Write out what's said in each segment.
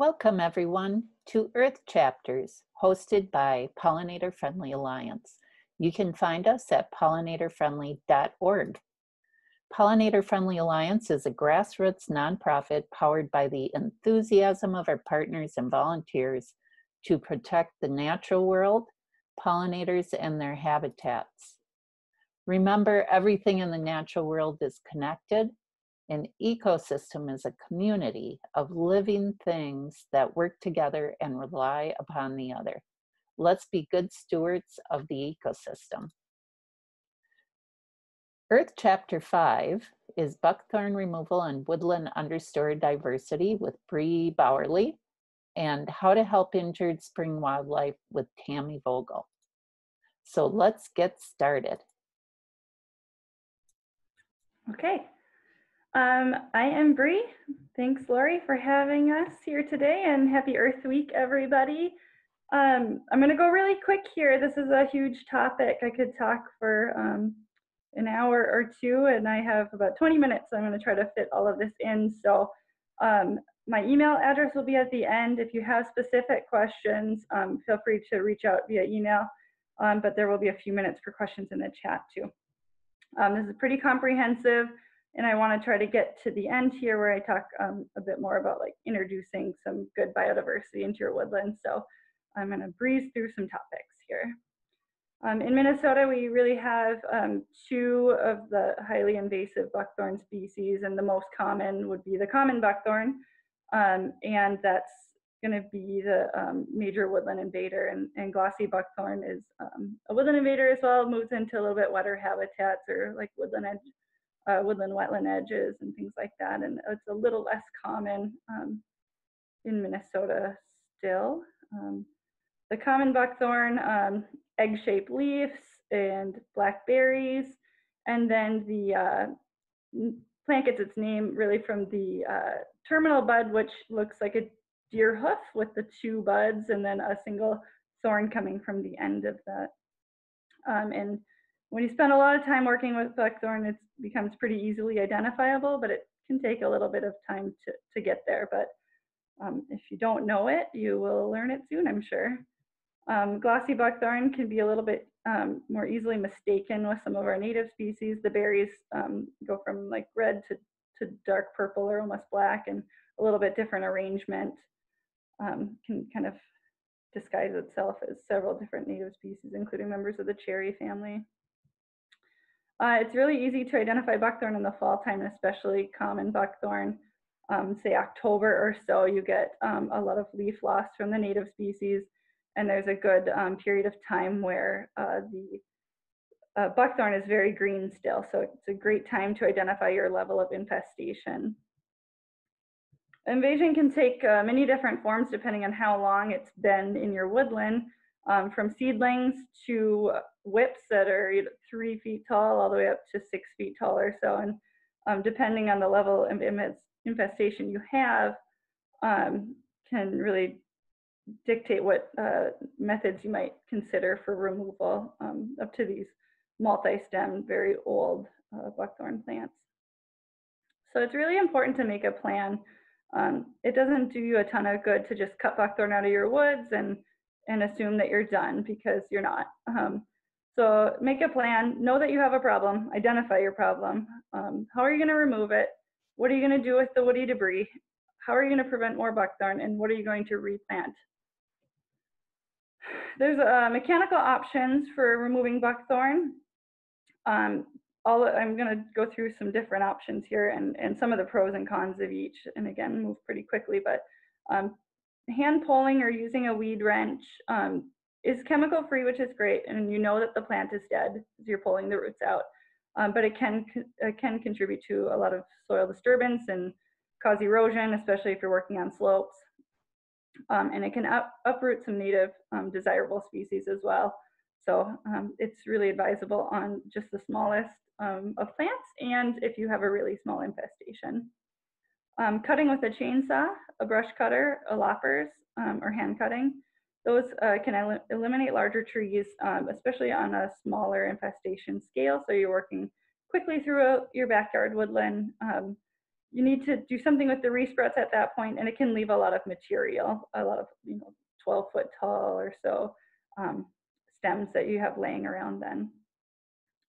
Welcome, everyone, to Earth Chapters, hosted by Pollinator Friendly Alliance. You can find us at pollinatorfriendly.org. Pollinator Friendly Alliance is a grassroots nonprofit powered by the enthusiasm of our partners and volunteers to protect the natural world, pollinators, and their habitats. Remember, everything in the natural world is connected an ecosystem is a community of living things that work together and rely upon the other. Let's be good stewards of the ecosystem. Earth Chapter 5 is Buckthorn Removal and Woodland Understory Diversity with Bre Bauerly and How to Help Injured Spring Wildlife with Tami Vogel. So let's get started. Okay, um, I am Bre. Thanks, Laurie, for having us here today, and happy Earth Week, everybody. Um, I'm going to go really quick here. This is a huge topic. I could talk for um, an hour or two, and I have about 20 minutes. So I'm going to try to fit all of this in. So um, my email address will be at the end. If you have specific questions, um, feel free to reach out via email, um, but there will be a few minutes for questions in the chat too. Um, this is pretty comprehensive. And I want to try to get to the end here where I talk um, a bit more about like introducing some good biodiversity into your woodland. So I'm going to breeze through some topics here. Um, in Minnesota, we really have um, two of the highly invasive buckthorn species, and the most common would be the common buckthorn, um, and that's going to be the um, major woodland invader. And, and glossy buckthorn is um, a woodland invader as well, moves into a little bit wetter habitats or like woodland uh, woodland wetland edges and things like that. And it's a little less common um, in Minnesota still. Um, the common buckthorn, um, egg-shaped leaves and blackberries. And then the uh, plant gets its name really from the uh, terminal bud, which looks like a deer hoof with the two buds and then a single thorn coming from the end of that. Um, and when you spend a lot of time working with buckthorn, it becomes pretty easily identifiable, but it can take a little bit of time to, to get there. But um, if you don't know it, you will learn it soon, I'm sure. Um, glossy buckthorn can be a little bit um, more easily mistaken with some of our native species. The berries um, go from like red to, to dark purple or almost black and a little bit different arrangement um, can kind of disguise itself as several different native species, including members of the cherry family. Uh, it's really easy to identify buckthorn in the fall time, especially common buckthorn. Um, say October or so, you get um, a lot of leaf loss from the native species, and there's a good um, period of time where uh, the uh, buckthorn is very green still, so it's a great time to identify your level of infestation. Invasion can take uh, many different forms depending on how long it's been in your woodland um, from seedlings to whips that are three feet tall all the way up to six feet tall or so. And um, depending on the level of infestation you have, um, can really dictate what uh, methods you might consider for removal um, up to these multi-stemmed, very old uh, buckthorn plants. So it's really important to make a plan. Um, it doesn't do you a ton of good to just cut buckthorn out of your woods and and assume that you're done because you're not. Um, so make a plan, know that you have a problem, identify your problem. Um, how are you gonna remove it? What are you gonna do with the woody debris? How are you gonna prevent more buckthorn and what are you going to replant? There's uh, mechanical options for removing buckthorn. Um, all, I'm gonna go through some different options here and, and some of the pros and cons of each, and again, move pretty quickly, but um, hand pulling or using a weed wrench um, is chemical free, which is great, and you know that the plant is dead as you're pulling the roots out. Um, but it can it can contribute to a lot of soil disturbance and cause erosion, especially if you're working on slopes. Um, and it can up, uproot some native um, desirable species as well. So um, it's really advisable on just the smallest um, of plants and if you have a really small infestation. Um, cutting with a chainsaw, a brush cutter, a loppers, um, or hand cutting, those uh, can el eliminate larger trees, um, especially on a smaller infestation scale. So you're working quickly through a, your backyard woodland. Um, you need to do something with the resprouts at that point, and it can leave a lot of material, a lot of you know 12 foot tall or so um, stems that you have laying around then.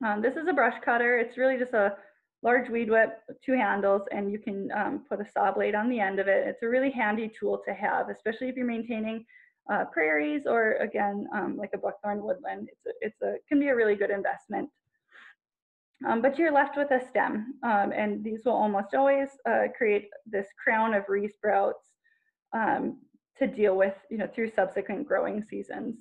Um, this is a brush cutter. It's really just a large weed whip, two handles, and you can um, put a saw blade on the end of it. It's a really handy tool to have, especially if you're maintaining uh, prairies or again, um, like a buckthorn woodland. It's a, it's a, can be a really good investment. Um, but you're left with a stem, um, and these will almost always uh, create this crown of resprouts um, to deal with, you know, through subsequent growing seasons.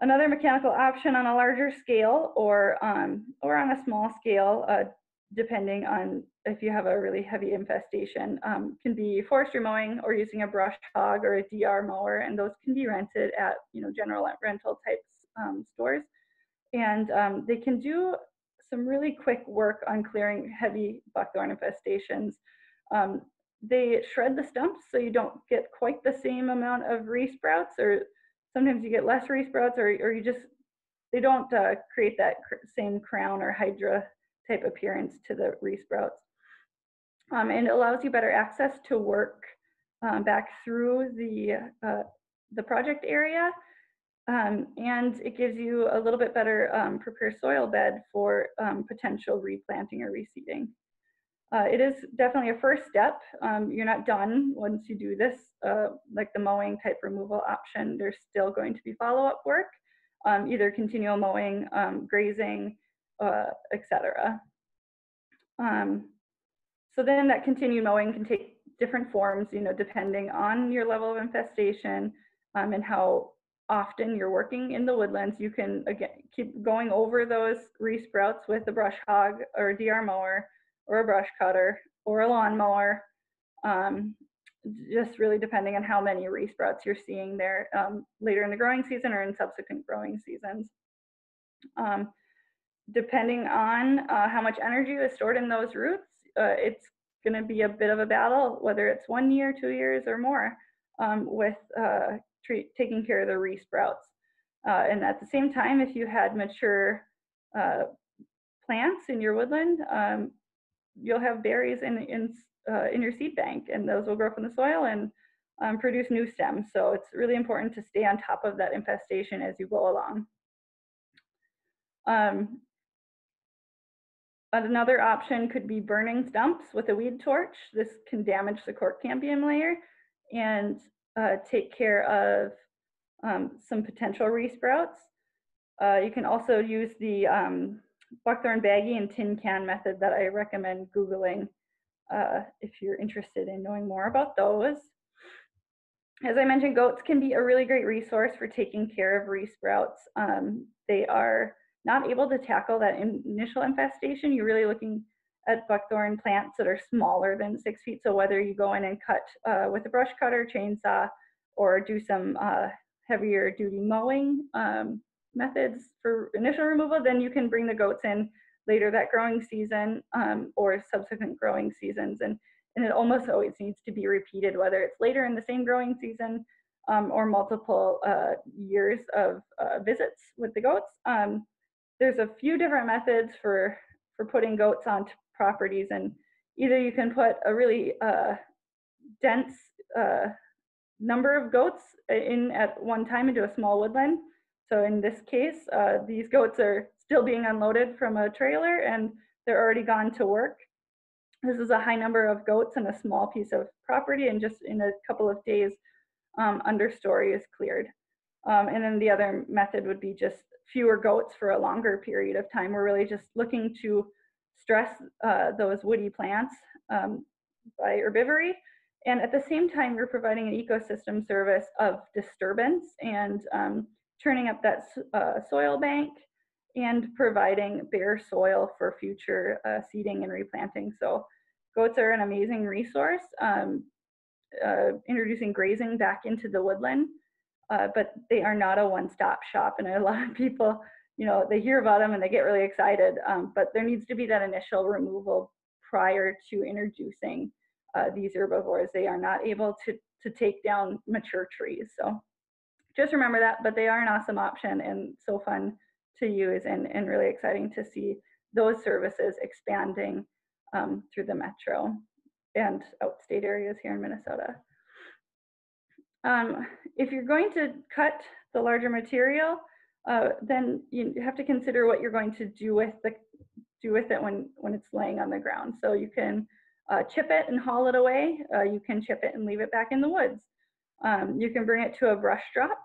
Another mechanical option on a larger scale or, um, or on a small scale, uh, depending on if you have a really heavy infestation, um, can be forestry mowing or using a brush hog or a DR mower, and those can be rented at you know general rental types um, stores, and um, they can do some really quick work on clearing heavy buckthorn infestations. Um, they shred the stumps so you don't get quite the same amount of resprouts, or sometimes you get less resprouts, or or you just they don't uh, create that cr same crown or hydra type appearance to the resprouts. Um, and allows you better access to work um, back through the, uh, the project area. Um, and it gives you a little bit better um, prepared soil bed for um, potential replanting or reseeding. Uh, it is definitely a first step. Um, you're not done once you do this, uh, like the mowing type removal option. There's still going to be follow-up work, either continual mowing, grazing, uh, etc. Um, so then that continued mowing can take different forms, you know, depending on your level of infestation um, and how often you're working in the woodlands. You can again keep going over those resprouts with a brush hog or a DR mower or a brush cutter or a lawnmower. Um, just really depending on how many resprouts you're seeing there um, later in the growing season or in subsequent growing seasons. Um, depending on uh, how much energy is stored in those roots, uh, it's going to be a bit of a battle, whether it's one year, two years, or more, um, with uh, treat, taking care of the resprouts. Uh, and at the same time, if you had mature uh, plants in your woodland, um, you'll have berries in, in, uh, in your seed bank, and those will grow from the soil and um, produce new stems. So it's really important to stay on top of that infestation as you go along. Um, Another option could be burning stumps with a weed torch. This can damage the cork cambium layer and uh, take care of um, some potential resprouts. Uh, you can also use the um, buckthorn baggie and tin can method that I recommend Googling uh, if you're interested in knowing more about those. As I mentioned, goats can be a really great resource for taking care of resprouts. Um, they are not able to tackle that initial infestation, you're really looking at buckthorn plants that are smaller than six feet. So whether you go in and cut uh, with a brush cutter, chainsaw, or do some uh, heavier duty mowing um, methods for initial removal, then you can bring the goats in later that growing season um, or subsequent growing seasons. And, and it almost always needs to be repeated, whether it's later in the same growing season um, or multiple uh, years of uh, visits with the goats. There's a few different methods for for putting goats on properties and either you can put a really uh, dense uh, number of goats in at one time into a small woodland. So in this case uh, these goats are still being unloaded from a trailer and they're already gone to work. This is a high number of goats in a small piece of property and just in a couple of days um, understory is cleared. Um, and then the other method would be just fewer goats for a longer period of time. We're really just looking to stress uh, those woody plants um, by herbivory. And at the same time, we're providing an ecosystem service of disturbance and um, turning up that uh, soil bank and providing bare soil for future uh, seeding and replanting. So goats are an amazing resource. Um, uh, introducing grazing back into the woodland uh, but they are not a one-stop shop. And a lot of people, you know, they hear about them and they get really excited, um, but there needs to be that initial removal prior to introducing uh, these herbivores. They are not able to, to take down mature trees. So just remember that, but they are an awesome option and so fun to use and, and really exciting to see those services expanding um, through the metro. and outstate areas here in Minnesota. Um, if you're going to cut the larger material, uh, then you have to consider what you're going to do with the do with it when when it's laying on the ground. So you can uh, chip it and haul it away. Uh, you can chip it and leave it back in the woods. Um, you can bring it to a brush drop,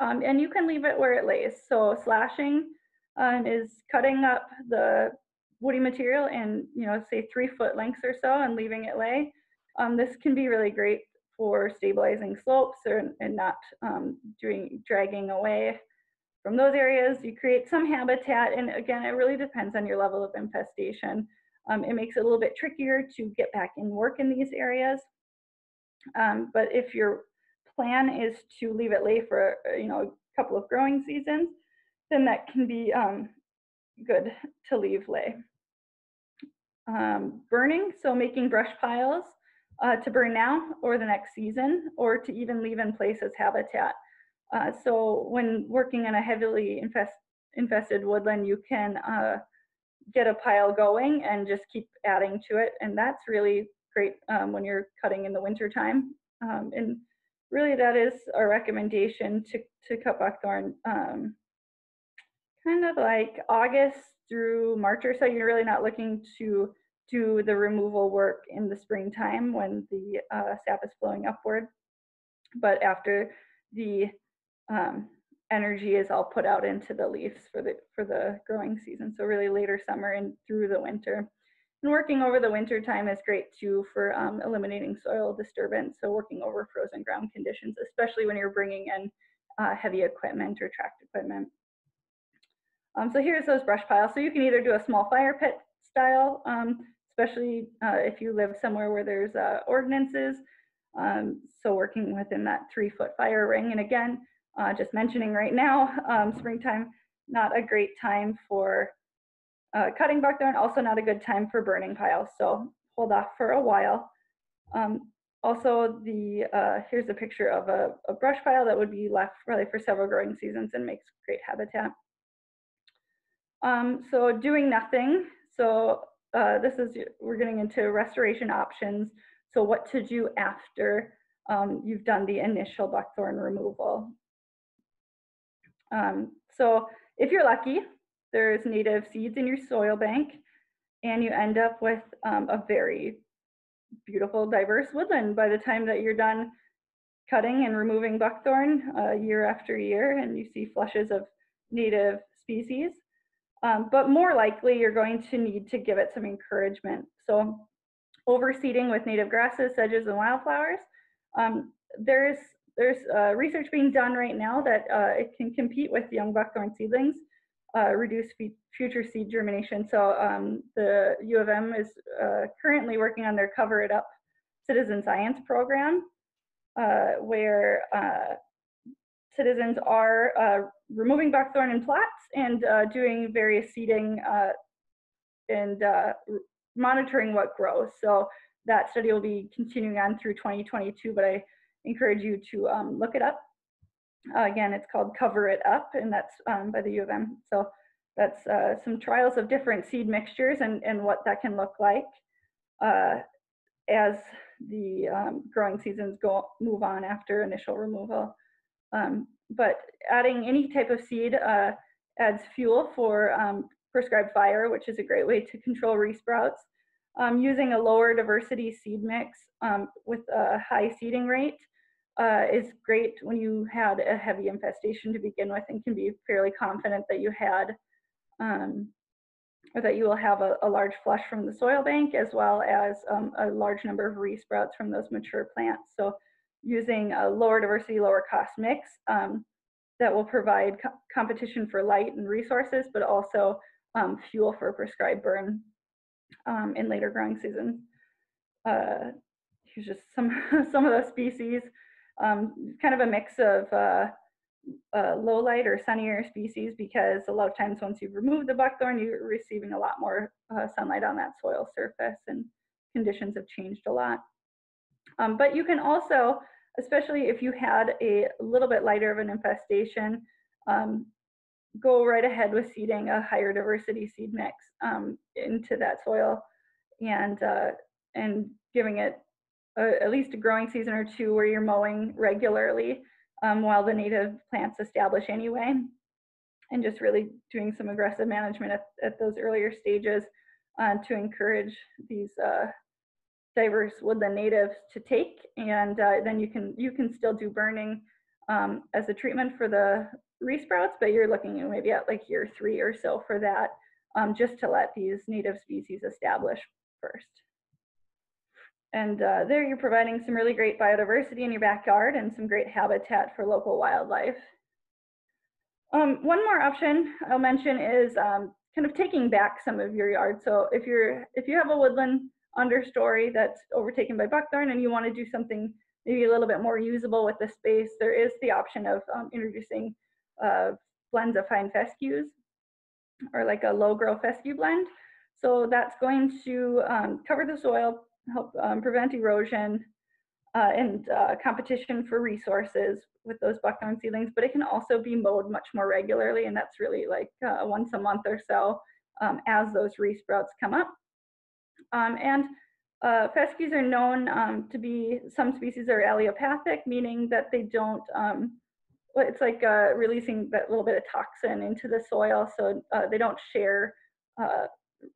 um, and you can leave it where it lays. So slashing um, is cutting up the woody material in you know say three foot lengths or so and leaving it lay. Um, this can be really great for stabilizing slopes or, and not um, doing dragging away from those areas. You create some habitat, and again, it really depends on your level of infestation. Um, it makes it a little bit trickier to get back and work in these areas. Um, but if your plan is to leave it lay for you know a couple of growing seasons, then that can be um, good to leave lay. Um, burning, so making brush piles uh, to burn now or the next season, or to even leave in place as habitat. Uh, so when working in a heavily infest, infested woodland, you can uh, get a pile going and just keep adding to it. And that's really great um, when you're cutting in the winter time. Um, and really that is our recommendation to, to cut buckthorn um, kind of like August through March or so. You're really not looking to do the removal work in the springtime when the uh, sap is flowing upward. But after the um, energy is all put out into the leaves for the for the growing season. So really later summer and through the winter. And working over the winter time is great too for um, eliminating soil disturbance. So working over frozen ground conditions, especially when you're bringing in uh, heavy equipment or tracked equipment. Um, so here's those brush piles. So you can either do a small fire pit style um, especially uh, if you live somewhere where there's uh, ordinances. Um, so working within that three foot fire ring. And again, uh, just mentioning right now, um, springtime, not a great time for uh, cutting buckthorn, also not a good time for burning piles. So hold off for a while. Um, also, the uh, here's a picture of a, a, brush pile that would be left really for several growing seasons and makes great habitat. Um, so doing nothing. So uh, this is, we're getting into restoration options. So what to do after um, you've done the initial buckthorn removal. Um, so if you're lucky, there's native seeds in your soil bank and you end up with um, a very beautiful diverse woodland by the time that you're done cutting and removing buckthorn uh, year after year and you see flushes of native species. Um, but more likely, you're going to need to give it some encouragement. So, overseeding with native grasses, sedges, and wildflowers. Um, there's there's uh, research being done right now that uh, it can compete with young buckthorn seedlings, uh, reduce future seed germination. So um, the U of M is uh, currently working on their Cover It Up citizen science program, uh, where uh, citizens are removing buckthorn and plats and uh, doing various seeding uh, and uh, monitoring what grows. So that study will be continuing on through 2022, but I encourage you to um, look it up. Uh, again, it's called Cover It Up, and that's um, by the U of M. So that's uh, some trials of different seed mixtures and, and what that can look like uh, as the um, growing seasons go move on after initial removal. Um, but adding any type of seed uh, adds fuel for um, prescribed fire, which is a great way to control resprouts. Um, using a lower diversity seed mix um, with a high seeding rate uh, is great when you had a heavy infestation to begin with and can be fairly confident that you had um, or that you will have a, a, large flush from the soil bank as well as um, a large number of resprouts from those mature plants. So using a lower diversity, lower cost mix um, that will provide co competition for light and resources, but also um, fuel for prescribed burn um, in later growing seasons. Uh, here's just some, some of those species, um, kind of a mix of uh, uh, low light or sunnier species because a lot of times once you've removed the buckthorn, you're receiving a lot more uh, sunlight on that soil surface and conditions have changed a lot. Um, but you can also, especially if you had a little bit lighter of an infestation, um, go right ahead with seeding a higher diversity seed mix um, into that soil and uh, and giving it a, at least a growing season or two where you're mowing regularly um, while the native plants establish anyway. And just really doing some aggressive management at, at those earlier stages uh, to encourage these uh, diverse woodland natives to take. And uh, then you can you can still do burning um, as a treatment for the resprouts, but you're looking at maybe at like year three or so for that, um, just to let these native species establish first. And uh, there you're providing some really great biodiversity in your backyard and some great habitat for local wildlife. Um, one more option I'll mention is um, kind of taking back some of your yard. So if you're if you have a woodland understory that's overtaken by buckthorn and you want to do something maybe a little bit more usable with the space, there is the option of um, introducing uh, blends of fine fescues or like a low grow fescue blend. So that's going to um, cover the soil, help um, prevent erosion uh, and uh, competition for resources with those buckthorn seedlings, but it can also be mowed much more regularly, and that's really like uh, once a month or so um, as those resprouts come up. Um, and uh, fescues are known um, to be, some species are allelopathic, meaning that they don't, um, it's like uh, releasing that little bit of toxin into the soil, so uh, they don't share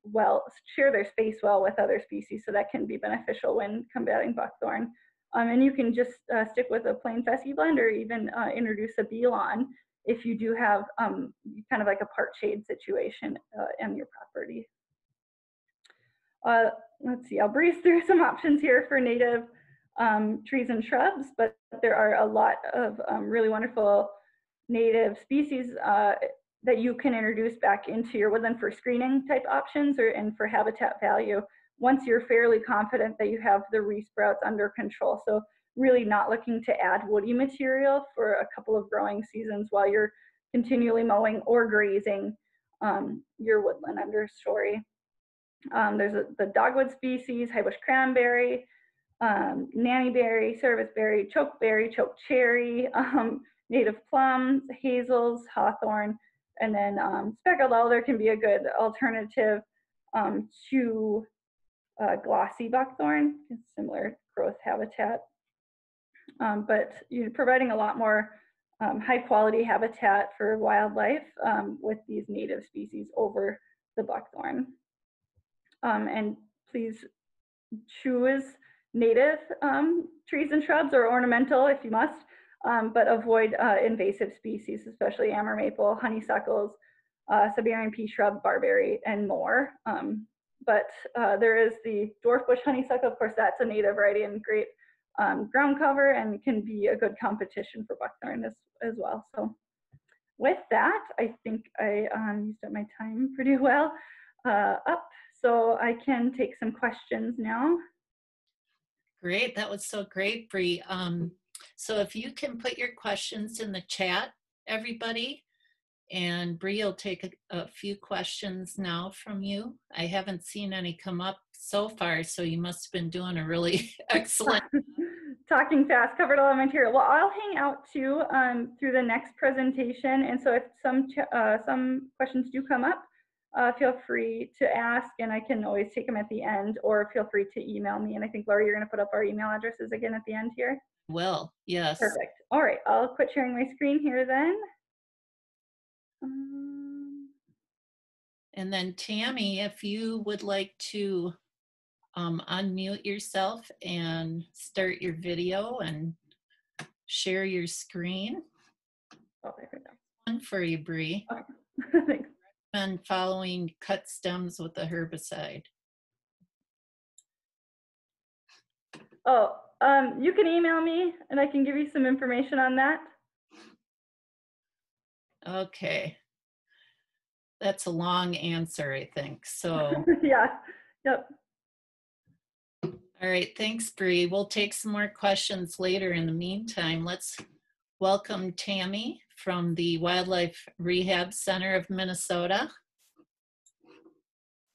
well, share their space well with other species, so that can be beneficial when combating buckthorn. Um, and you can just uh, stick with a plain fescue blend or even uh, introduce a bee lawn if you do have um, kind of like a part shade situation uh, in your property. Uh, let's see, I'll breeze through some options here for native um, trees and shrubs, but there are a lot of um, really wonderful native species uh, that you can introduce back into your woodland for screening type options or and for habitat value once you're fairly confident that you have the resprouts under control. So really not looking to add woody material for a couple of growing seasons while you're continually mowing or grazing um, your woodland understory. Um, there's a, the dogwood species, highbush cranberry, um, nannyberry, serviceberry, chokeberry, choke cherry, um, native plums, hazels, hawthorn, and then um, speckled alder can be a good alternative um, to uh, glossy buckthorn, similar growth habitat. Um, but you're providing a lot more um, high quality habitat for wildlife um, with these native species over the buckthorn. Um, and please choose native um, trees and shrubs or ornamental if you must, um, but avoid uh, invasive species, especially amur maple, honeysuckles, uh, Siberian pea shrub, barberry, and more. Um, but uh, there is the dwarf bush honeysuckle. Of course, that's a native variety and great um, ground cover and can be a good competition for buckthorn as, as well. So with that, I think I um, used up my time pretty well uh, up. So I can take some questions now. Great, that was so great, Bre. Um, so if you can put your questions in the chat, everybody, and Bre will take a, a, few questions now from you. I haven't seen any come up so far, so you must have been doing a really excellent. Talking fast, covered all of material. Well, I'll hang out too um, through the next presentation, and so if some uh, some questions do come up, uh, feel free to ask, and I can always take them at the end, or feel free to email me. And I think Laura, you're going to put up our email addresses again at the end here. Well, yes. Perfect. All right, I'll quit sharing my screen here then. Um, and then Tami, if you would like to um, unmute yourself and start your video and share your screen. Oh, there we go. One for you, Bre. Okay. Thanks. And following cut stems with a herbicide. Oh, um, you can email me and I can give you some information on that. Okay. That's a long answer, I think. So, yeah, yep. All right, thanks, Bre. We'll take some more questions later. In the meantime, let's welcome Tami from the Wildlife Rehab Center of Minnesota.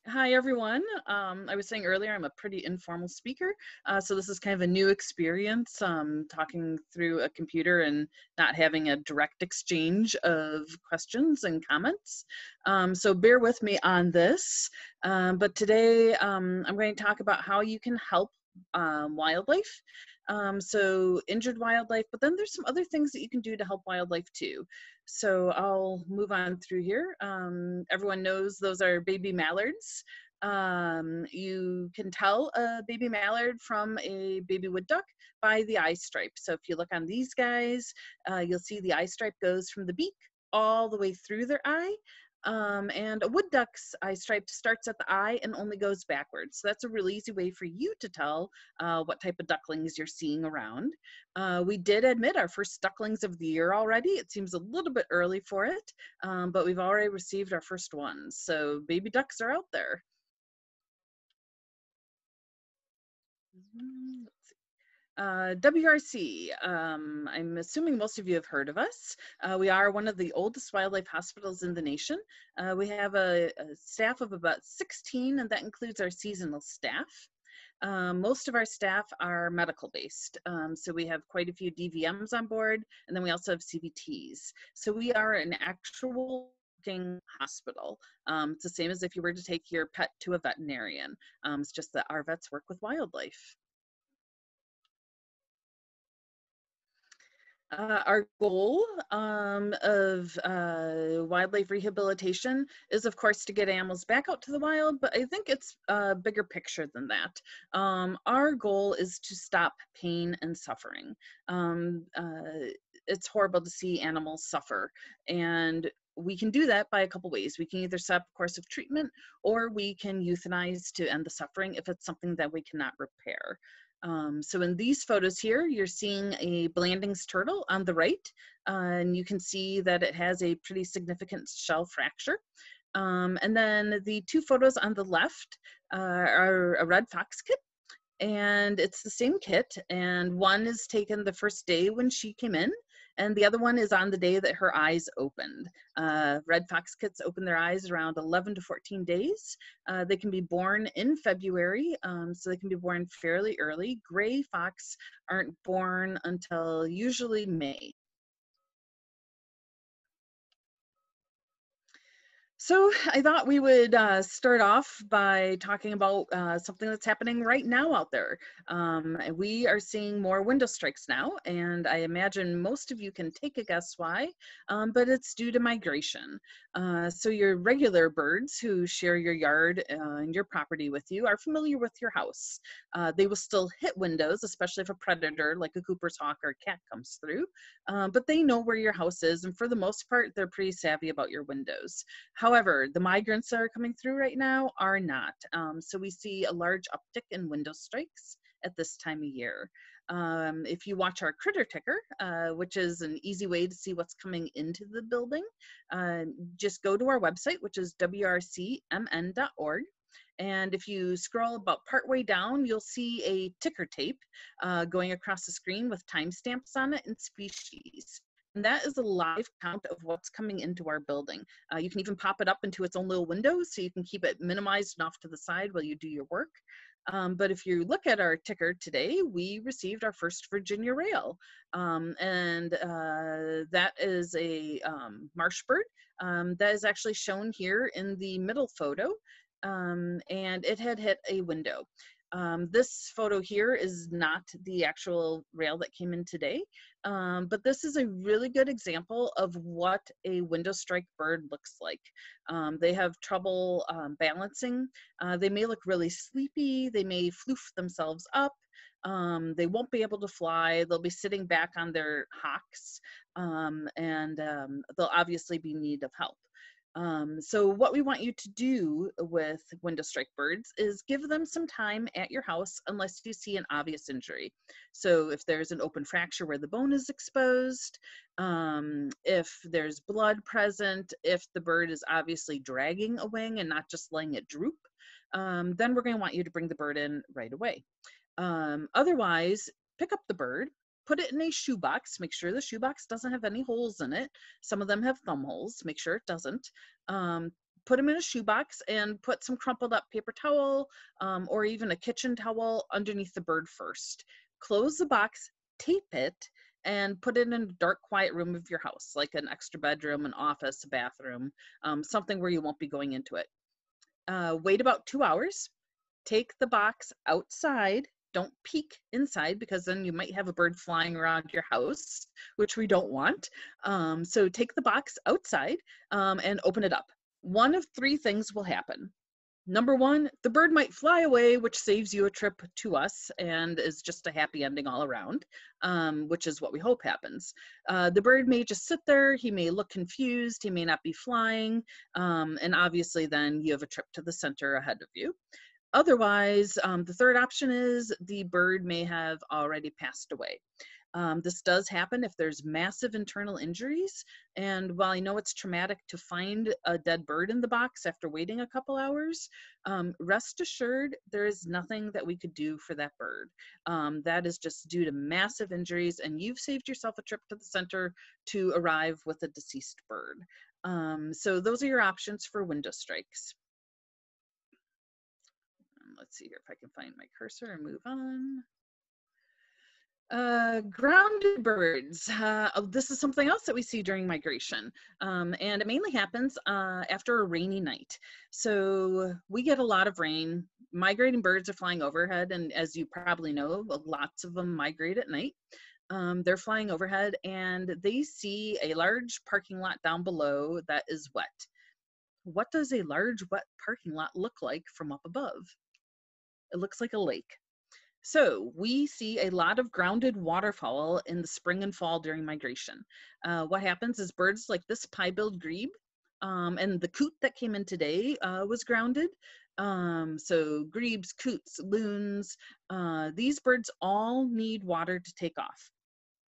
Hi, everyone. Um, I was saying earlier, I'm a pretty informal speaker. Uh, so this is kind of a new experience, um, talking through a computer and not having a direct exchange of questions and comments. Um, so bear with me on this. Um, but today, um, I'm going to talk about how you can help um, wildlife. Um, so injured wildlife, but then there's some other things that you can do to help wildlife too. So I'll move on through here. Um, everyone knows those are baby mallards. Um, you can tell a baby mallard from a baby wood duck by the eye stripe. So if you look on these guys, uh, you'll see the eye stripe goes from the beak all the way through their eye. Um, and a wood duck's eye stripe starts at the eye and only goes backwards. So that's a really easy way for you to tell uh, what type of ducklings you're seeing around. Uh, we did admit our first ducklings of the year already. It seems a little bit early for it, um, but we've already received our first ones. So baby ducks are out there. Uh, WRC, um, I'm assuming most of you have heard of us. Uh, we are one of the oldest wildlife hospitals in the nation. Uh, we have a, a, staff of about 16, and that includes our seasonal staff. Um, most of our staff are medical based, um, so we have quite a few DVMs on board, and then we also have CVTs. So we are an actual hospital. Um, it's the same as if you were to take your pet to a veterinarian. Um, it's just that our vets work with wildlife. Uh, our goal um, of uh, wildlife rehabilitation is, of course, to get animals back out to the wild, but I think it's a bigger picture than that. Um, our goal is to stop pain and suffering. Um, uh, it's horrible to see animals suffer, and we can do that by a couple ways. We can either set up a course of treatment or we can euthanize to end the suffering if it's something that we cannot repair. Um, so in these photos here, you're seeing a Blanding's turtle on the right, uh, and you can see that it has a pretty significant shell fracture. Um, and then the two photos on the left uh, are a red fox kit, and it's the same kit, and one is taken the first day when she came in, and the other one is on the day that her eyes opened. Uh, red fox kits open their eyes around 11 to 14 days. Uh, they can be born in February, um, so they can be born fairly early. Gray fox aren't born until usually May. So I thought we would uh, start off by talking about uh, something that's happening right now out there. Um, we are seeing more window strikes now, and I imagine most of you can take a guess why, um, but it's due to migration. Uh, so your regular birds who share your yard uh, and your property with you are familiar with your house. Uh, they will still hit windows, especially if a predator like a Cooper's hawk or cat comes through, uh, but they know where your house is, and for the most part, they're pretty savvy about your windows. However, the migrants that are coming through right now are not. Um, so we see a large uptick in window strikes at this time of year. Um, if you watch our critter ticker, uh, which is an easy way to see what's coming into the building, uh, just go to our website, which is wrcmn.org. And if you scroll about partway down, you'll see a ticker tape uh, going across the screen with timestamps on it and species. And that is a live count of what's coming into our building. Uh, you can even pop it up into its own little window so you can keep it minimized and off to the side while you do your work. Um, but if you look at our ticker today, we received our first Virginia rail. Um, and uh, that is a um, marsh bird um, that is actually shown here in the middle photo. Um, and it had hit a window. Um, this photo here is not the actual rail that came in today, um, but this is a really good example of what a window strike bird looks like. Um, they have trouble um, balancing. Uh, they may look really sleepy. They may floof themselves up. Um, they won't be able to fly. They'll be sitting back on their hocks, um, and they'll obviously be in need of help. Um, so what we want you to do with window strike birds is give them some time at your house unless you see an obvious injury. So if there's an open fracture where the bone is exposed, um, if there's blood present, if the bird is obviously dragging a wing and not just letting it droop, um, then we're going to want you to bring the bird in right away. Um, otherwise, pick up the bird, put it in a shoebox. Make sure the shoebox doesn't have any holes in it. Some of them have thumb holes. Make sure it doesn't. Um, put them in a shoebox and put some crumpled up paper towel um, or even a kitchen towel underneath the bird first. Close the box, tape it, and put it in a dark, quiet room of your house, like an extra bedroom, an office, a bathroom, um, something where you won't be going into it. Uh, wait about two hours. Take the box outside. Don't peek inside because then you might have a bird flying around your house, which we don't want. Um, so take the box outside um, and open it up. One of three things will happen. Number one, the bird might fly away, which saves you a trip to us and is just a happy ending all around, um, which is what we hope happens. Uh, the bird may just sit there, he may look confused, he may not be flying, um, and obviously then you have a trip to the center ahead of you. Otherwise, um, the third option is the bird may have already passed away. Um, this does happen if there's massive internal injuries. And while I know it's traumatic to find a dead bird in the box after waiting a couple hours, um, rest assured there is nothing that we could do for that bird. Um, that is just due to massive injuries, and you've saved yourself a trip to the center to arrive with a deceased bird. Um, so those are your options for window strikes. Let's see here if I can find my cursor and move on. Uh, grounded birds. Uh, oh, this is something else that we see during migration. Um, and it mainly happens uh, after a rainy night. So we get a lot of rain. Migrating birds are flying overhead. And as you probably know, lots of them migrate at night. Um, they're flying overhead and they see a large parking lot down below that is wet. What does a large wet parking lot look like from up above? It looks like a lake. So we see a lot of grounded waterfowl in the spring and fall during migration. Uh, what happens is birds like this pied-billed grebe um, and the coot that came in today uh, was grounded. Um, so grebes, coots, loons, uh, these birds all need water to take off.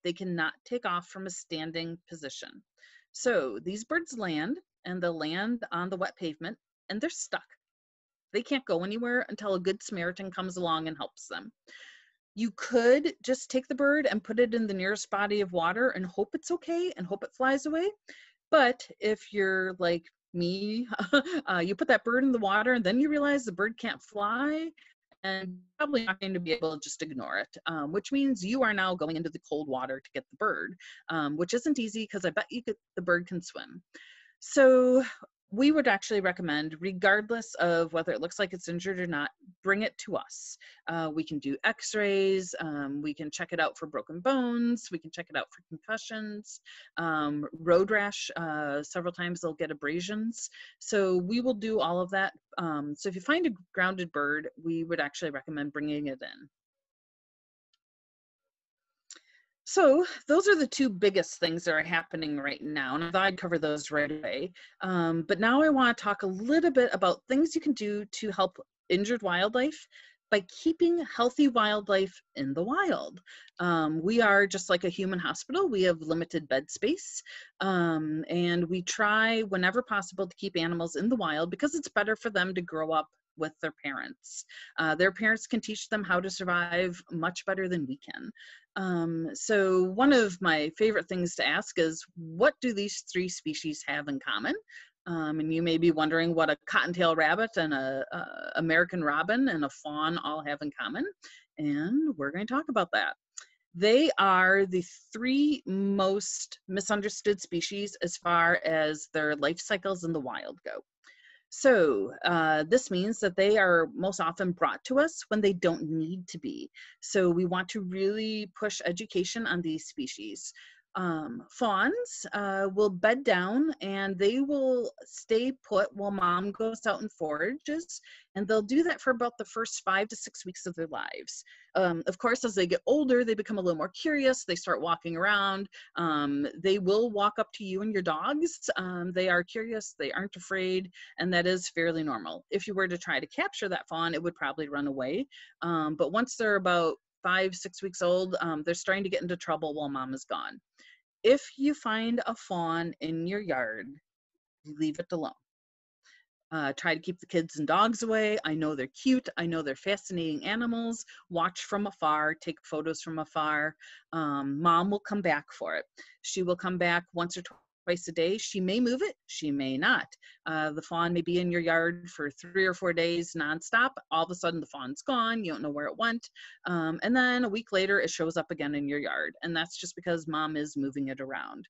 They cannot take off from a standing position. So these birds land and they'll land on the wet pavement and they're stuck. They can't go anywhere until a good Samaritan comes along and helps them. You could just take the bird and put it in the nearest body of water and hope it's okay and hope it flies away. But if you're like me, uh, you put that bird in the water and then you realize the bird can't fly and probably not going to be able to just ignore it, um, which means you are now going into the cold water to get the bird, um, which isn't easy because I bet you could, the bird can swim. So we would actually recommend, regardless of whether it looks like it's injured or not, bring it to us. Uh, we can do x rays, um, we can check it out for broken bones, we can check it out for concussions. Um, road rash, uh, several times they'll get abrasions. So we will do all of that. Um, so if you find a grounded bird, we would actually recommend bringing it in. So those are the two biggest things that are happening right now, and I thought I'd cover those right away. Um, but now I want to talk a little bit about things you can do to help injured wildlife by keeping healthy wildlife in the wild. Um, we are just like a human hospital. We have limited bed space, um, and we try whenever possible to keep animals in the wild because it's better for them to grow up with their parents. Uh, their parents can teach them how to survive much better than we can. Um, so one of my favorite things to ask is, what do these three species have in common? Um, and you may be wondering what a cottontail rabbit and a, American robin and a fawn all have in common. And we're going to talk about that. They are the three most misunderstood species as far as their life cycles in the wild go. So uh, this means that they are most often brought to us when they don't need to be. So we want to really push education on these species um, fawns uh, will bed down and they will stay put while mom goes out and forages. And they'll do that for about the first five to six weeks of their lives. Um, of course, as they get older, they become a little more curious. They start walking around. Um, they will walk up to you and your dogs. Um, they are curious, they aren't afraid, and that is fairly normal. If you were to try to capture that fawn, it would probably run away. Um, but once they're about five, six weeks old, um, they're starting to get into trouble while mom is gone. If you find a fawn in your yard, leave it alone. Uh, try to keep the kids and dogs away. I know they're cute. I know they're fascinating animals. Watch from afar, take photos from afar. Um, mom will come back for it. She will come back once or twice a day. She may move it, she may not. Uh, the fawn may be in your yard for three or four days nonstop. All of a sudden, the fawn's gone. You don't know where it went. Um, and then a week later, it shows up again in your yard. And that's just because mom is moving it around.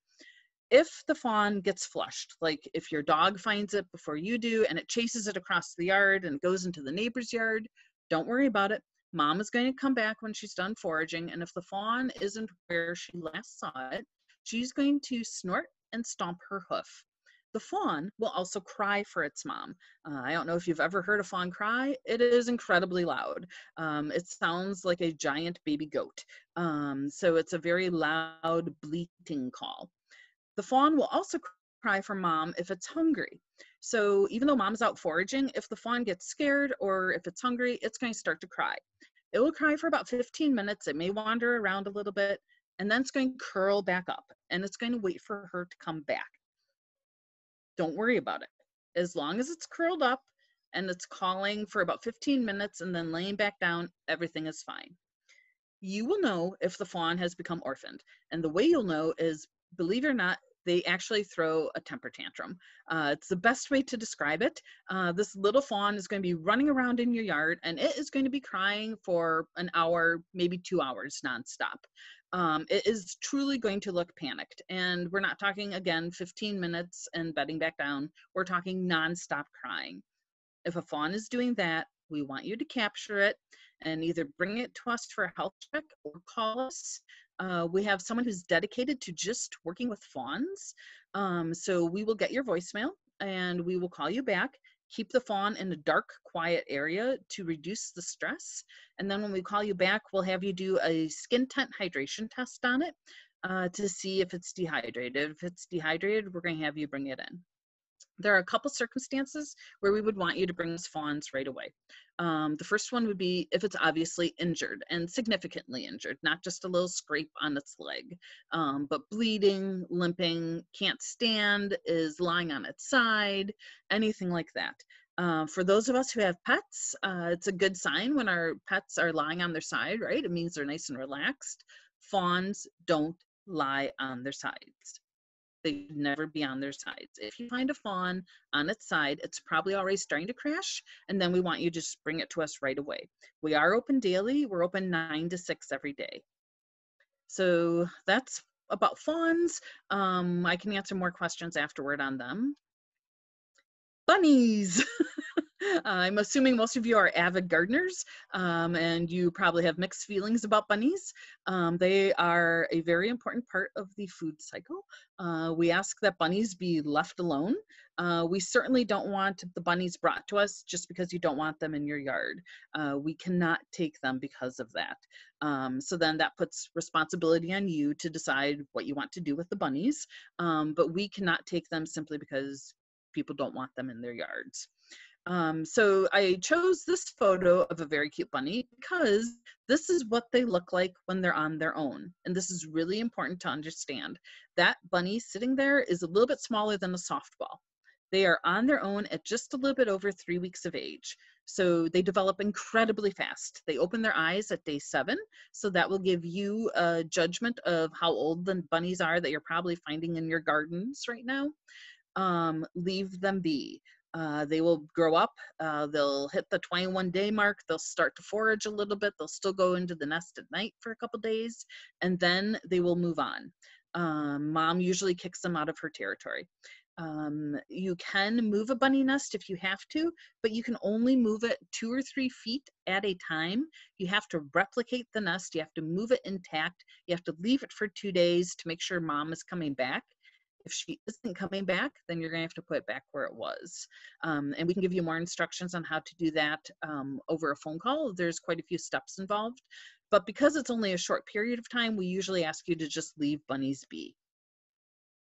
If the fawn gets flushed, like if your dog finds it before you do and it chases it across the yard and goes into the neighbor's yard, don't worry about it. Mom is going to come back when she's done foraging. And if the fawn isn't where she last saw it, she's going to snort and stomp her hoof. The fawn will also cry for its mom. Uh, I don't know if you've ever heard a fawn cry. It is incredibly loud. Um, it sounds like a giant baby goat. Um, so it's a very loud, bleating call. The fawn will also cry for mom if it's hungry. So even though mom's out foraging, if the fawn gets scared or if it's hungry, it's going to start to cry. It will cry for about 15 minutes. It may wander around a little bit, and then it's going to curl back up and it's going to wait for her to come back. Don't worry about it. As long as it's curled up and it's calling for about 15 minutes and then laying back down, everything is fine. You will know if the fawn has become orphaned. And the way you'll know is, believe it or not, they actually throw a temper tantrum. Uh, it's the best way to describe it. Uh, this little fawn is going to be running around in your yard and it is going to be crying for an hour, maybe two hours nonstop. Um, it is truly going to look panicked. And we're not talking, again, 15 minutes and bedding back down. We're talking nonstop crying. If a fawn is doing that, we want you to capture it and either bring it to us for a health check or call us. Uh, we have someone who's dedicated to just working with fawns. Um, so we will get your voicemail and we will call you back. Keep the fawn in a dark, quiet area to reduce the stress. And then when we call you back, we'll have you do a skin tent hydration test on it uh, to see if it's dehydrated. If it's dehydrated, we're going to have you bring it in there are a couple circumstances where we would want you to bring those fawns right away. Um, the first one would be if it's obviously injured and significantly injured, not just a little scrape on its leg, um, but bleeding, limping, can't stand, is lying on its side, anything like that. Uh, for those of us who have pets, uh, it's a good sign when our pets are lying on their side, right? It means they're nice and relaxed. Fawns don't lie on their sides they never be on their sides. If you find a fawn on its side, it's probably already starting to crash, and then we want you to just bring it to us right away. We are open daily. We're open 9 to 6 every day. So that's about fawns. Um, I can answer more questions afterward on them. Bunnies! I'm assuming most of you are avid gardeners um, and you probably have mixed feelings about bunnies. Um, they are a very important part of the food cycle. Uh, we ask that bunnies be left alone. Uh, we certainly don't want the bunnies brought to us just because you don't want them in your yard. Uh, we cannot take them because of that. Um, so then that puts responsibility on you to decide what you want to do with the bunnies. Um, but we cannot take them simply because people don't want them in their yards. Um, so I chose this photo of a very cute bunny because this is what they look like when they're on their own. And this is really important to understand. That bunny sitting there is a little bit smaller than a softball. They are on their own at just a little bit over three weeks of age. So they develop incredibly fast. They open their eyes at day seven. So that will give you a judgment of how old the bunnies are that you're probably finding in your gardens right now. Um, leave them be. Uh, they will grow up. Uh, they'll hit the 21 day mark. They'll start to forage a little bit. They'll still go into the nest at night for a couple days, and then they will move on. Um, mom usually kicks them out of her territory. Um, you can move a bunny nest if you have to, but you can only move it two or three feet at a time. You have to replicate the nest. You have to move it intact. You have to leave it for two days to make sure mom is coming back. If she isn't coming back, then you're going to have to put it back where it was. Um, and we can give you more instructions on how to do that um, over a phone call. There's quite a few steps involved. But because it's only a short period of time, we usually ask you to just leave bunnies be.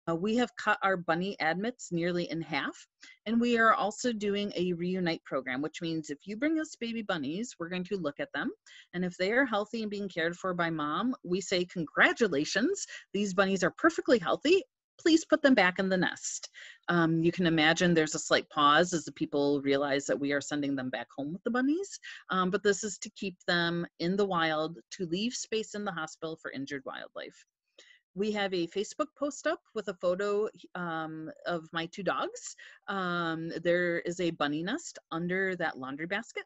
Uh, we have cut our bunny admits nearly in half, and we are also doing a reunite program, which means if you bring us baby bunnies, we're going to look at them. And if they are healthy and being cared for by mom, we say, Congratulations, these bunnies are perfectly healthy please put them back in the nest. Um, you can imagine there's a slight pause as the people realize that we are sending them back home with the bunnies, um, but this is to keep them in the wild, to leave space in the hospital for injured wildlife. we have a Facebook post up with a photo um, of my two dogs. Um, there is a bunny nest under that laundry basket.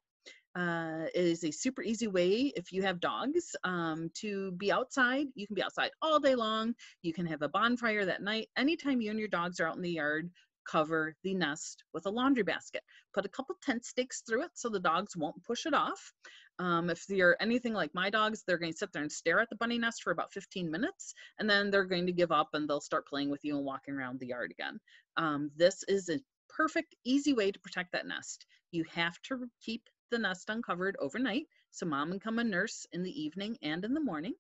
Uh, it is a super easy way if you have dogs um, to be outside. You can be outside all day long. You can have a bonfire that night. Anytime you and your dogs are out in the yard, cover the nest with a laundry basket. Put a couple tent stakes through it so the dogs won't push it off. Um, if they're anything like my dogs, they're going to sit there and stare at the bunny nest for about 15 minutes, and then they're going to give up and they'll start playing with you and walking around the yard again. Um, this is a perfect, easy way to protect that nest. You have to keep the nest uncovered overnight, so mom can come and nurse in the evening and in the morning.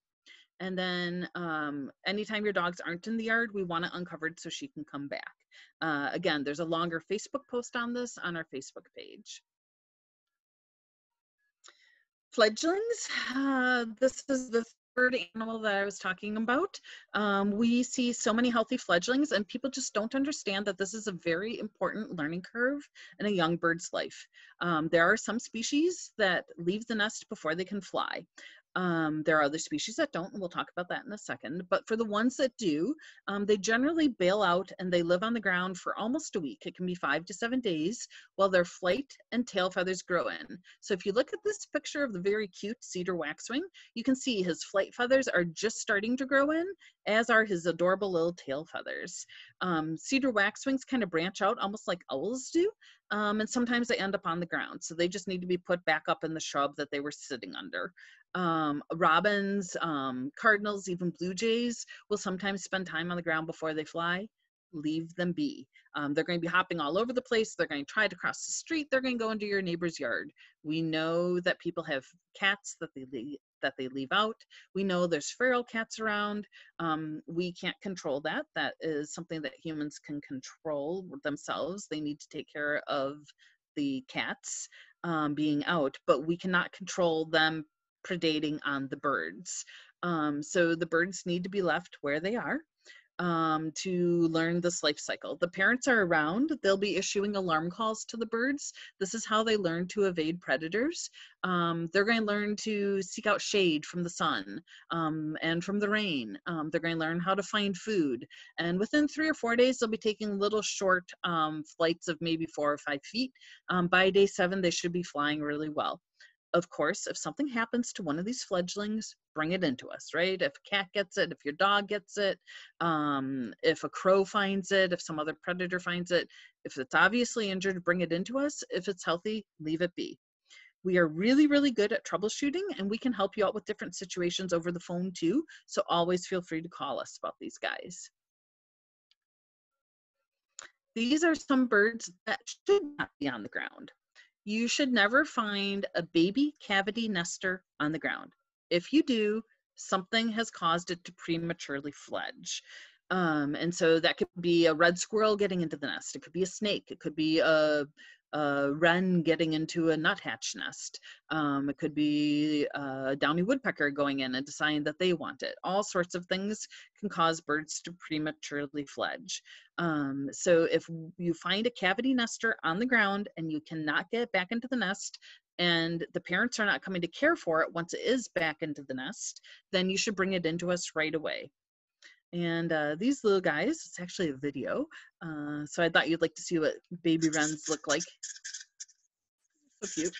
And then um, anytime your dogs aren't in the yard, we want it uncovered so she can come back. Uh, again, there's a longer Facebook post on this on our Facebook page. Fledglings, uh, this is the animal that I was talking about. Um, we see so many healthy fledglings and people just don't understand that this is a very important learning curve in a young bird's life. Um, there are some species that leave the nest before they can fly. Um, there are other species that don't, and we'll talk about that in a second. But for the ones that do, um, they generally bail out and they live on the ground for almost a week. It can be five to seven days while their flight and tail feathers grow in. So if you look at this picture of the very cute cedar waxwing, you can see his flight feathers are just starting to grow in, as are his adorable little tail feathers. Um, cedar waxwings kind of branch out almost like owls do, um, and sometimes they end up on the ground. So they just need to be put back up in the shrub that they were sitting under um, robins, um, cardinals, even blue jays will sometimes spend time on the ground before they fly. Leave them be. Um, they're going to be hopping all over the place. They're going to try to cross the street. They're going to go into your neighbor's yard. We know that people have cats that they leave, that they leave out. We know there's feral cats around. Um, we can't control that. That is something that humans can control themselves. They need to take care of the cats um, being out, but we cannot control them predating on the birds. Um, so the birds need to be left where they are um, to learn this life cycle. The parents are around, they'll be issuing alarm calls to the birds. This is how they learn to evade predators. Um, they're going to learn to seek out shade from the sun um, and from the rain. Um, they're going to learn how to find food. And within three or four days, they'll be taking little short um, flights of maybe four or five feet. Um, by day seven, they should be flying really well of course, if something happens to one of these fledglings, bring it into us, right? If a cat gets it, if your dog gets it, um, if a crow finds it, if some other predator finds it, if it's obviously injured, bring it into us. If it's healthy, leave it be. We are really, really good at troubleshooting and we can help you out with different situations over the phone too. So always feel free to call us about these guys. These are some birds that should not be on the ground you should never find a baby cavity nester on the ground. If you do, something has caused it to prematurely fledge. Um, and so that could be a red squirrel getting into the nest. It could be a snake. It could be a, a wren getting into a nuthatch nest. Um, it could be a downy woodpecker going in and deciding that they want it. All sorts of things can cause birds to prematurely fledge. Um, so if you find a cavity nester on the ground and you cannot get back into the nest, and the parents are not coming to care for it once it is back into the nest, then you should bring it into us right away. And uh, these little guys, it's actually a video. Uh, so I thought you'd like to see what baby wrens look like. So cute.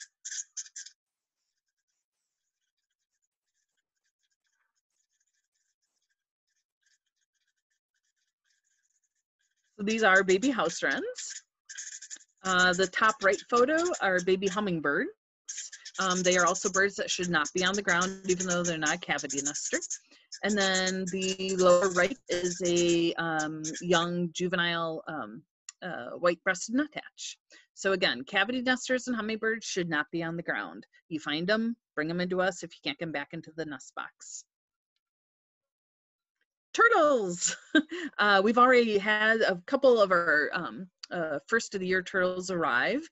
So these are baby house wrens. Uh, the top right photo are baby hummingbirds. Um, they are also birds that should not be on the ground, even though they're not a cavity nester. And then the lower right is a um, young juvenile um, uh, white-breasted nuthatch. So again, cavity nesters and hummingbirds should not be on the ground. You find them, bring them into us if you can't get them back into the nest box. Turtles! uh, we've already had a couple of our um, uh, first of the year turtles arrive.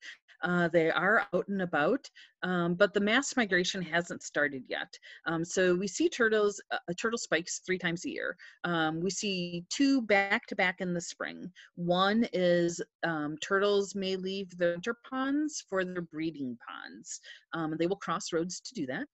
Uh, they are out and about, um, but the mass migration hasn't started yet. Um, so we see turtles, uh, turtle spikes three times a year. Um, we see two back to back in the spring. One is um, turtles may leave the winter ponds for their breeding ponds. Um, they will cross roads to do that.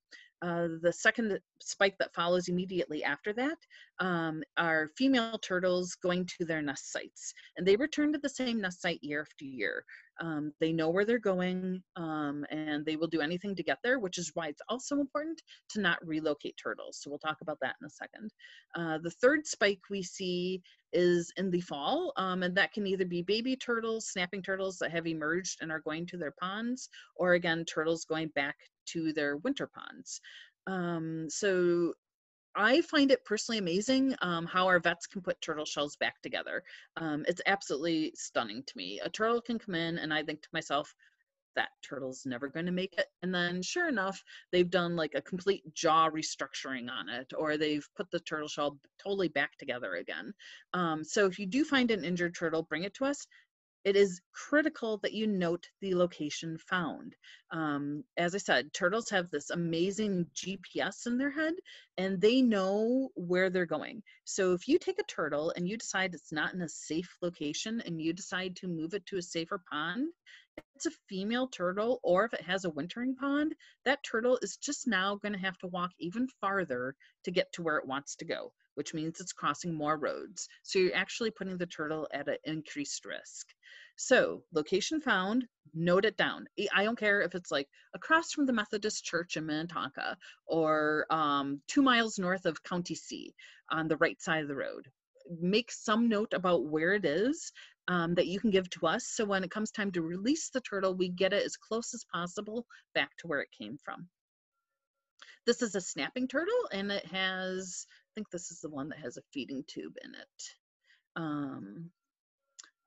Uh, the second spike that follows immediately after that um, are female turtles going to their nest sites. And they return to the same nest site year after year. Um, they know where they're going um, and they will do anything to get there, which is why it's also important to not relocate turtles. So we'll talk about that in a second. Uh, the third spike we see is in the fall, um, and that can either be baby turtles, snapping turtles that have emerged and are going to their ponds, or again, turtles going back to their winter ponds. Um, so I find it personally amazing um, how our vets can put turtle shells back together. Um, it's absolutely stunning to me. A turtle can come in, and I think to myself, that turtle's never going to make it. And then, sure enough, they've done like a complete jaw restructuring on it, or they've put the turtle shell totally back together again. Um, so, if you do find an injured turtle, bring it to us it is critical that you note the location found. Um, as I said, turtles have this amazing GPS in their head and they know where they're going. So if you take a turtle and you decide it's not in a safe location and you decide to move it to a safer pond, it's a female turtle or if it has a wintering pond, that turtle is just now going to have to walk even farther to get to where it wants to go, which means it's crossing more roads. So you're actually putting the turtle at an increased risk. So, location found, note it down. I don't care if it's like across from the Methodist Church in Minnetonka or um, two miles north of County C on the right side of the road. Make some note about where it is um, that you can give to us. So, when it comes time to release the turtle, we get it as close as possible back to where it came from. This is a snapping turtle and it has, think this is the one that has a feeding tube in it. Um,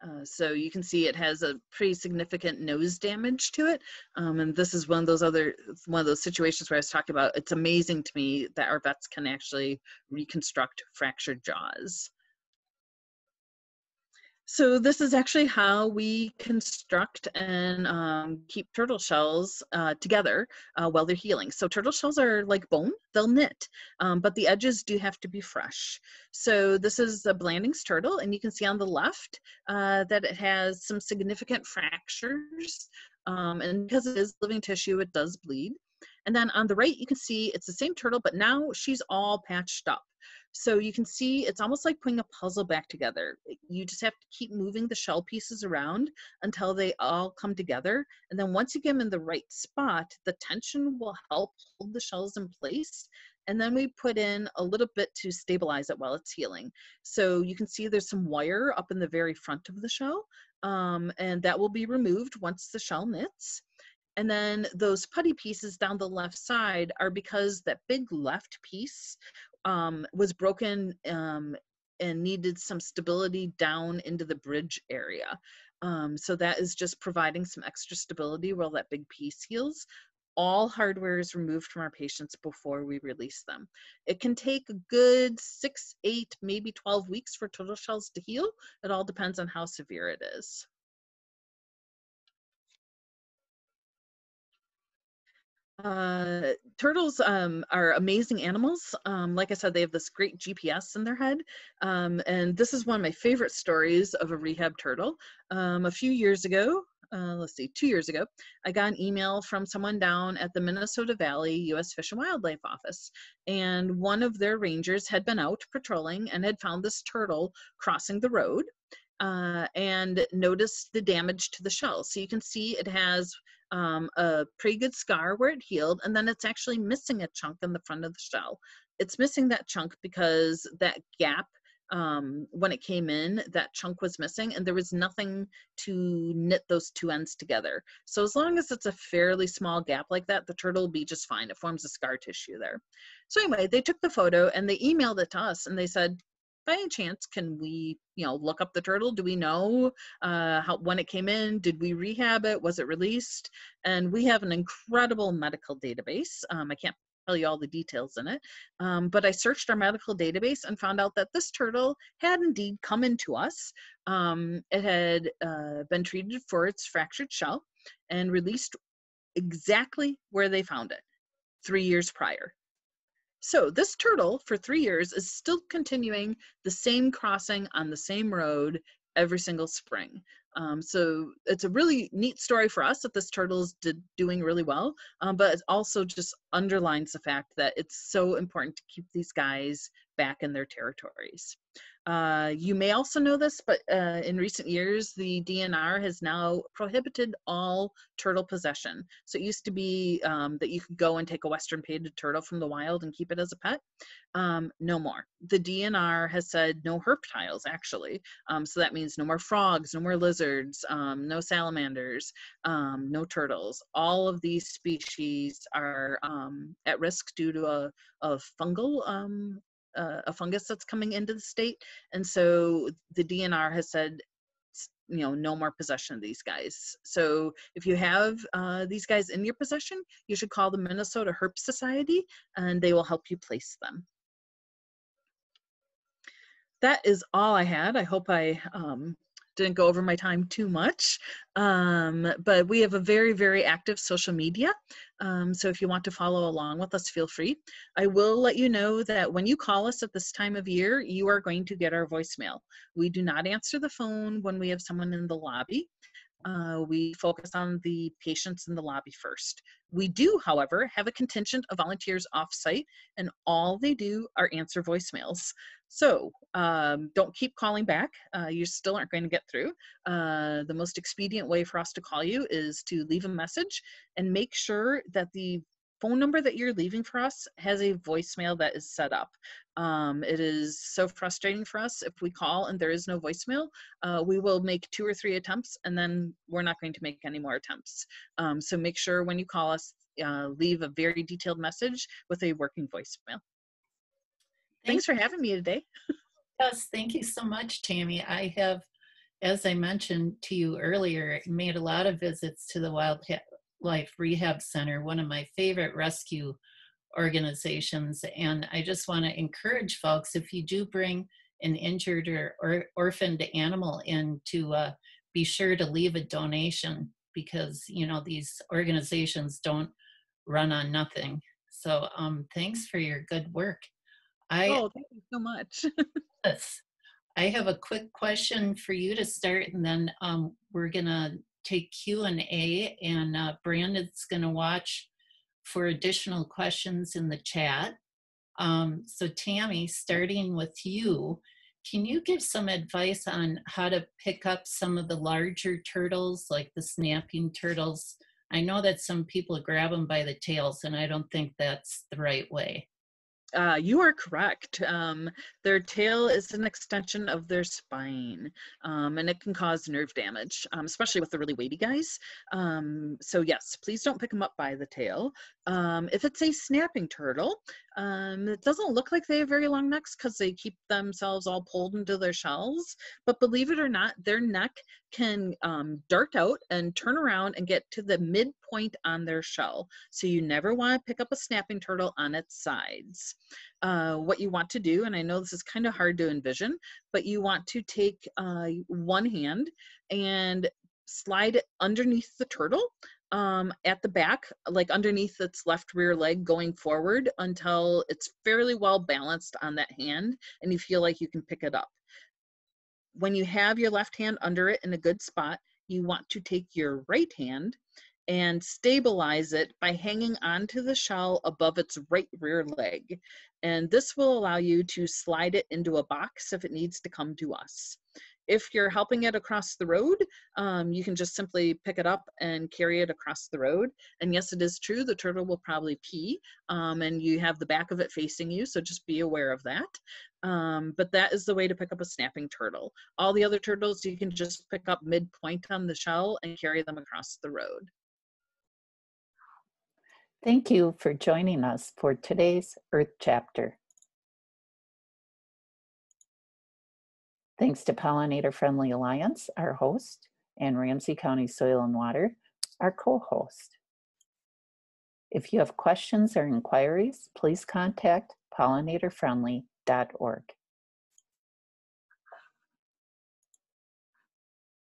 uh, so you can see it has a pretty significant nose damage to it. Um, and this is one of those other, one of those situations where I was talking about, it's amazing to me that our vets can actually reconstruct fractured jaws. So this is actually how we construct and um, keep turtle shells uh, together uh, while they're healing. So turtle shells are like bone, they'll knit, um, but the edges do have to be fresh. So this is a Blanding's turtle, and you can see on the left uh, that it has some significant fractures, um, and because it is living tissue, it does bleed. And then on the right, you can see it's the same turtle, but now she's all patched up. So you can see it's almost like putting a puzzle back together. You just have to keep moving the shell pieces around until they all come together. And then once you get them in the right spot, the tension will help hold the shells in place. And then we put in a little bit to stabilize it while it's healing. So you can see there's some wire up in the very front of the shell. Um, and that will be removed once the shell knits. And then those putty pieces down the left side are because that big left piece um, was broken um, and needed some stability down into the bridge area. Um, so that is just providing some extra stability while that big piece heals. All hardware is removed from our patients before we release them. It can take a good six, eight, maybe 12 weeks for turtle shells to heal. It all depends on how severe it is. Uh, turtles um, are amazing animals. Um, like I said, they have this great GPS in their head. Um, and this is one of my favorite stories of a rehab turtle. Um, a few years ago, uh, let's see, two years ago, I got an email from someone down at the Minnesota Valley U.S. Fish and Wildlife Office. And one of their rangers had been out patrolling and had found this turtle crossing the road. Uh, and notice the damage to the shell. So you can see it has um, a pretty good scar where it healed, and then it's actually missing a chunk in the front of the shell. It's missing that chunk because that gap um, when it came in, that chunk was missing, and there was nothing to knit those two ends together. So as long as it's a fairly small gap like that, the turtle will be just fine. It forms a scar tissue there. So anyway, they took the photo and they emailed it to us, and they said, by any chance can we you know look up the turtle? Do we know uh, how when it came in? Did we rehab it? Was it released? And we have an incredible medical database. Um, i can't tell you all the details in it. Um, but i searched our medical database and found out that this turtle had indeed come into us. Um, it had uh, been treated for its fractured shell and released exactly where they found it three years prior so this turtle for three years is still continuing the same crossing on the same road every single spring. Um, so it's a really neat story for us that this turtle is did, doing really well, um, but it also just underlines the fact that it's so important to keep these guys back in their territories. Uh, you may also know this, but uh, in recent years, the DNR has now prohibited all turtle possession. So it used to be um, that you could go and take a western painted turtle from the wild and keep it as a pet. Um, no more. The DNR has said no herptiles, actually. Um, so that means no more frogs, no more lizards, um, no salamanders, um, no turtles. All of these species are um, at risk due to a, a fungal uh, a fungus that's coming into the state. And so the DNR has said, you know, no more possession of these guys. So if you have uh, these guys in your possession, you should call the Minnesota Herp Society and they will help you place them. That is all I had. I hope I um, didn't go over my time too much. Um, but we have a very, very active social media. Um, so if you want to follow along with us, feel free. I will let you know that when you call us at this time of year, you are going to get our voicemail. We do not answer the phone when we have someone in the lobby. Uh, we focus on the patients in the lobby first. We do, however, have a contingent of volunteers off site, and all they do are answer voicemails. So um, don't keep calling back. Uh, you still aren't going to get through. Uh, the most expedient way for us to call you is to leave a message and make sure that the phone number that you're leaving for us has a voicemail that is set up. Um, it is so frustrating for us if we call and there is no voicemail. Uh, we will make two or three attempts and then we're not going to make any more attempts. Um, so make sure when you call us, uh, leave a very detailed message with a working voicemail. Thanks for having me today. yes, thank you so much, Tami. I have, as I mentioned to you earlier, made a lot of visits to the Wildlife Rehab Center, one of my favorite rescue organizations. And I just want to encourage folks if you do bring an injured or, or orphaned animal in to uh, be sure to leave a donation because you know these organizations don't run on nothing. So um, thanks for your good work. I oh, thank you so much. yes, I have a quick question for you to start, and then um, we're gonna take Q and A, and uh, Brandon's gonna watch for additional questions in the chat. Um, so Tami, starting with you, can you give some advice on how to pick up some of the larger turtles, like the snapping turtles? I know that some people grab them by the tails, and I don't think that's the right way. Uh, you are correct. Um, their tail is an extension of their spine, um, and it can cause nerve damage, um, especially with the really weighty guys. Um, so yes, please don't pick them up by the tail. Um, if it's a snapping turtle, um, it doesn't look like they have very long necks because they keep themselves all pulled into their shells. But believe it or not, their neck can dart out and turn around and get to the midpoint on their shell. So you never want to pick up a snapping turtle on its sides. Uh, what you want to do, and I know this is kind of hard to envision, but you want to take uh, one hand and slide it underneath the turtle um, at the back, like underneath its left rear leg going forward until it's fairly well balanced on that hand and you feel like you can pick it up. When you have your left hand under it in a good spot, you want to take your right hand and stabilize it by hanging onto the shell above its right rear leg. And this will allow you to slide it into a box if it needs to come to us. If you're helping it across the road, um, you can just simply pick it up and carry it across the road. And yes, it is true, the turtle will probably pee um, and you have the back of it facing you, so just be aware of that. Um, but that is the way to pick up a snapping turtle. All the other turtles you can just pick up midpoint on the shell and carry them across the road. Thank you for joining us for today's Earth Chapter. Thanks to Pollinator Friendly Alliance, our host, and Ramsey County Soil and Water, our co-host. If you have questions or inquiries, please contact pollinatorfriendly.org.